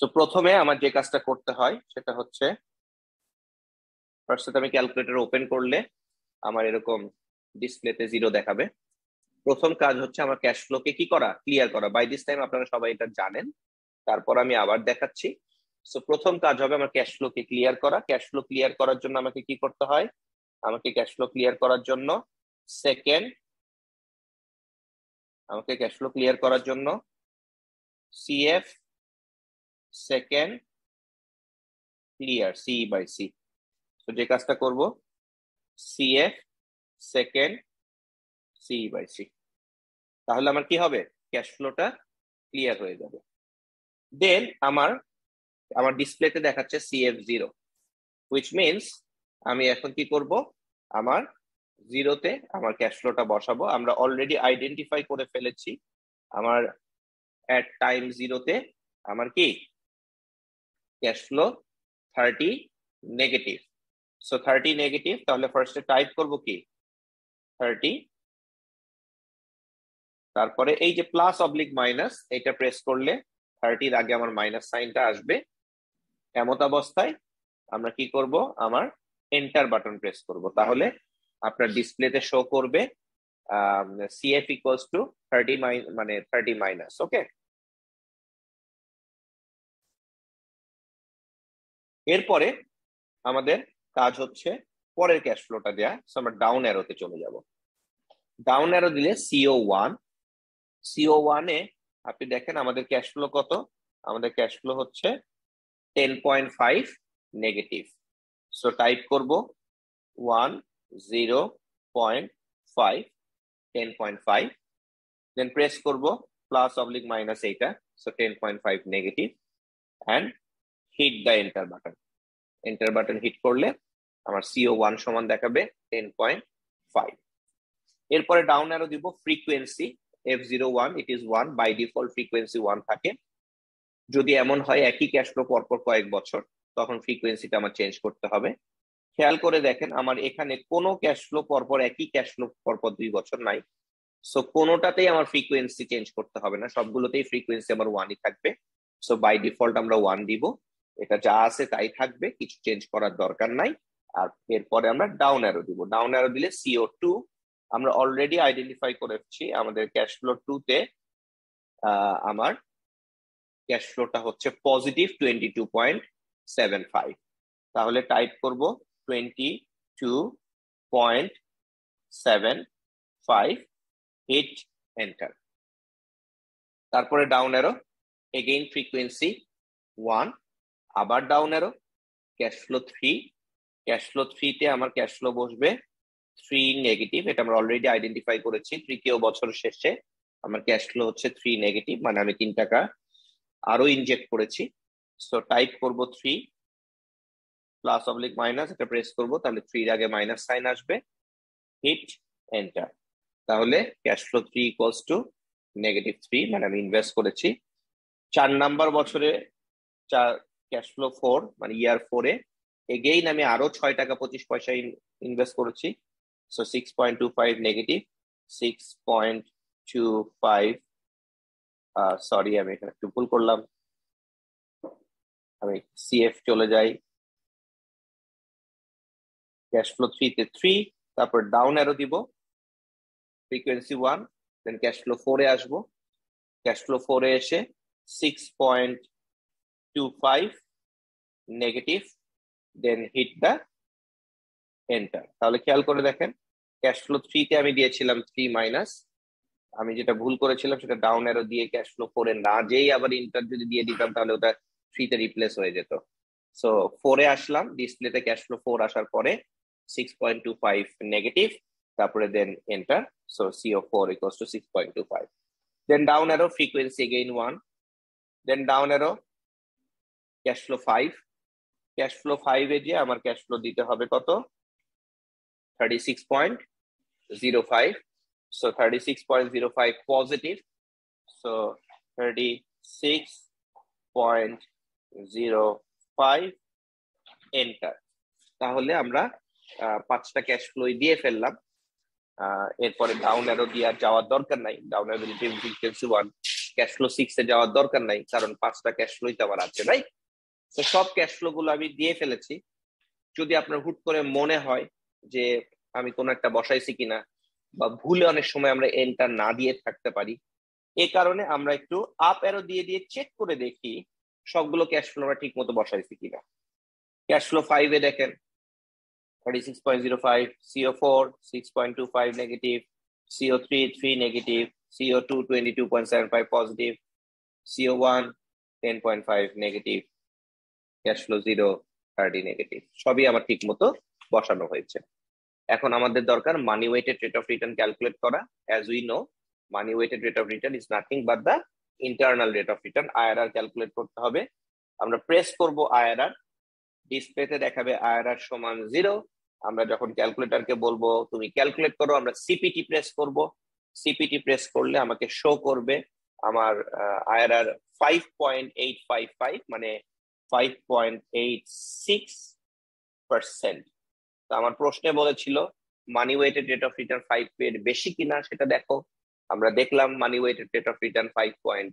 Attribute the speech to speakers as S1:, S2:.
S1: So প্রথমে আমার যে কাজটা করতে হয়, সেটা হচ্ছে ফার্স্টে আমি ক্যালকুলেটর ওপেন করলে আমার এরকম ডিসপ্লেতে জিরো দেখাবে। প্রথম কাজ হচ্ছে আমার ক্যাশ ফ্লোকে কি করা? ক্লিয়ার করা। বাই দিস টাইম আপনারা সবাই এটা জানেন। তারপর আমি আবার দেখাচ্ছি। সো প্রথম কাজ হবে আমার ক্যাশ ফ্লোকে ক্লিয়ার করা। ক্যাশ ফ্লো ক্লিয়ার করার জন্য আমাকে কি করতে হয়? আমাকে ক্যাশ ফ্লো ক্লিয়ার করার জন্য সেকেন্ড আমাকে ক্যাশ ফ্লো ক্লিয়ার করার জন্য CF second clear C by C তো যে কাজটা করব CF second C by C তাহলে আমার কি হবে? ক্যাশ ফ্লোটা ক্লিয়ার হয়ে যাবে। দেন আমার আমার ডিসপ্লেতে দেখাচ্ছে সিএফ জিরো উইচ মিনস আমি এখন কি করব? আমার জিরোতে আমার ক্যাশ ফ্লোটা বসাবো। আমরা অলরেডি আইডেন্টিফাই করে ফেলেছি। আমার অ্যাট টাইম জিরোতে আমার কি? Cash flow thirty negative so thirty negative তাহলে ফার্স্টে টাইপ করব কি? থার্টি তারপরে এই যে প্লাস অবলিক মাইনাস এটা প্রেস করলে থার্টির আগে আমার মাইনাস সাইনটা আসবে। এমত অবস্থায় আমরা কি করব? আমার এন্টার বাটন প্রেস করব। তাহলে আপনার ডিসপ্লেতে শো করবে সিএফ ইকুয়ালস টু থার্টি মানে থার্টি মাইনাস ওকে এরপরে আমাদের কাজ হচ্ছে পরের ক্যাশ ফ্লোটা দেয়া। আমরা ডাউন অ্যারোতে চলে যাব। ডাউন অ্যারো দিলে সিও ওয়ান সিও ওয়ানে আপনি দেখেন আমাদের ক্যাশ ফ্লো কত? আমাদের ক্যাশ ফ্লো হচ্ছে ten point five negative so type করব one zero point five ten point five then press করব প্লাস অবলিক মাইনাস এইটা। So ten point five negative and hit the enter button enter button hit করলে আমার CO one সমান দেখাবে ten point five এরপরে down arrow দিব frequency F zero one it is one by default frequency one থাকে। যদি এমন হয় একই ক্যাশ ফ্লো পরপর কয়েক বছর, তখন ফ্রিকোয়েন্সিটা আমার চেঞ্জ করতে হবে। খেয়াল করে দেখেন, আমার এখানে কোনো ক্যাশ ফ্লো পরপর একই ক্যাশ ফ্লো পরপর দুই বছর নাই। সো কোনোটাতেই আমার ফ্রিকোয়েন্সি চেঞ্জ করতে হবে না। সবগুলোতেই ফ্রিকোয়েন্সি আমার ওয়ানই থাকবে। সো বাই ডিফল্ট আমরা ওয়ান দিব। এটা যা আছে তাই থাকবে, কিছু চেঞ্জ করার দরকার নাই। আর এরপরে আমরা ডাউন অ্যারো দিব। ডাউন অ্যারো দিলে সিও টু আমরা অলরেডি আইডেন্টিফাই করেছি আমাদের ক্যাশ ফ্লো টু তে আমার ক্যাশ ফ্লোটা হচ্ছে positive twenty two point seven five তাহলে টাইপ করব twenty two point seven five hit enter তারপরে down arrow again frequency one আবার down arrow cash flow three cash flow থ্রিতে আমার ক্যাশ ফ্লো বসবে থ্রি নেগেটিভ এটা আমরা অলরেডি আইডেন্টিফাই করেছি, তৃতীয় বছর শেষে আমার ক্যাশ ফ্লো হচ্ছে থ্রি নেগেটিভ মানে আমি তিন টাকা আরও ইনজেক্ট করেছি। সো টাইপ করব থ্রি প্লাস অবলিক মাইনাস এটা প্রেস করব, তাহলে থ্রির আগে মাইনাস সাইন আসবে হিট এন্টার তাহলে cash flow three equals to negative three মানে আমি ইনভেস্ট করেছি। চার নাম্বার বছরে চার ক্যাশ ফ্লো ফোর মানে ইয়ার ফোরে এগেইন আমি আরও ছয় টাকা পঁচিশ পয়সা ইনভেস্ট করেছি। So six point two five negative six point two five sorry আমি এখানে একটু ভুল করলাম। আমি সিএফ চলে যাই। ক্যাশ ফ্লো থ্রিতে থ্রি তারপর ডাউন অ্যারো দিব। Frequency one then cash flow ফোরে আসব। ক্যাশ ফ্লো ফোরে এসে six point two five negative then hit the enter তাহলে খেয়াল করে দেখেন ক্যাশ ফ্লো থ্রিতে আমি দিয়েছিলাম থ্রি মাইনাস আমি যেটা ভুল করেছিলাম সেটা ডাউন অ্যারো দিয়ে ক্যাশ ফ্লো ফোরে না যেই আবার ইন্টার যদি দিয়ে দিতাম, তাহলে ওটা থ্রিতে রিপ্লেস হয়ে যেত। সো ফোরে আসলাম ডিসপ্লেতে ক্যাশ ফ্লো ফোর আসার পরে six point two five negative তারপরে then enter so CO four equals to six point two five then down arrow frequency again one then down arrow cash flow five cash flow ফাইভে যে আমার cash flow দিতে হবে কত? Thirty six point zero five so 36.05 positive. So 36.05 enter. তাহলে আমরা পাঁচটা cash flow দিয়ে ফেললাম। এরপরে ডাউন অ্যারো দিয়ে আর যাওয়ার দরকার নাই। Down arrow frequency one cash flow six এ যাওয়ার দরকার নাই, কারণ পাঁচটা ক্যাশ ফ্লোই তো আমার আছে রাইট তো সব ক্যাশ ফ্লো গুলো আমি দিয়ে ফেলেছি। যদি আপনার হুট করে মনে হয় যে আমি কোনো একটা বসাইছি কিনা বা ভুলে অনেক সময় আমরা এন্টার না দিয়ে থাকতে পারি, এ কারণে আমরা একটু আপ অ্যারো দিয়ে দিয়ে চেক করে দেখি সবগুলো ক্যাশ ফ্লো আমরা ঠিক মতো বসাইছি কিনা। ক্যাশ ফ্লো ফাইভে দেখেন। Thirty six point zero five CO four six point two five negative CO three three negative CO two twenty two point seven five positive CO one ten point five negative cash flow zero thirty negative সবই আমার ঠিক মতো বসানো হয়েছে। এখন আমাদের দরকার money weighted rate of return calculate করা। As we know money weighted rate of return is nothing but the internal rate of return IRR calculate করতে হবে। আমরা প্রেস করব আইআরআর ডিসপ্লেতে দেখাবে আইআরআর সমান জিরো আমরা যখন ক্যালকুলেটরকে বলব, তুমি ক্যালকুলেট করো, আমরা সিপিটি প্রেস করব। সিপিটি প্রেস করলে আমাকে শো করবে আমার IRR five point eight five five মানে five point eight six percent তো আমার প্রশ্নে বলেছিল money weighted rate of return five এর বেশি কিনা সেটা দেখো। আমরা দেখলাম money weighted rate of return five point